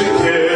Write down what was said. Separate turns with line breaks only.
Yeah.